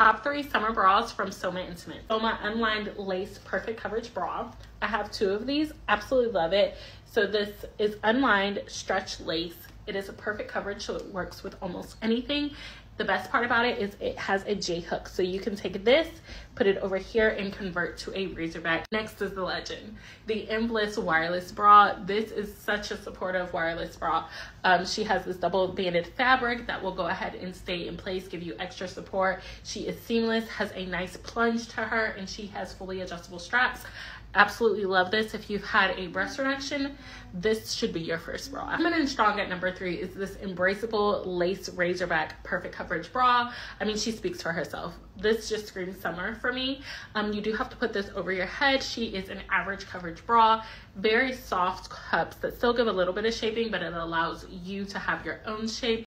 top three summer bras from Soma Intimate. Soma Unlined Lace Perfect Coverage Bra. I have two of these. Absolutely love it. So this is unlined stretch lace. It is a perfect coverage, so it works with almost anything. The best part about it is it has a J hook. So you can take this, put it over here and convert to a razorback. Next is the legend, the Enbliss wireless bra. This is such a supportive wireless bra. Um, she has this double banded fabric that will go ahead and stay in place, give you extra support. She is seamless, has a nice plunge to her, and she has fully adjustable straps absolutely love this. If you've had a breast reduction, this should be your first bra. Feminine Strong at number three is this embraceable lace razorback perfect coverage bra. I mean, she speaks for herself. This just screams summer for me. Um, you do have to put this over your head. She is an average coverage bra, very soft cups that still give a little bit of shaping, but it allows you to have your own shape.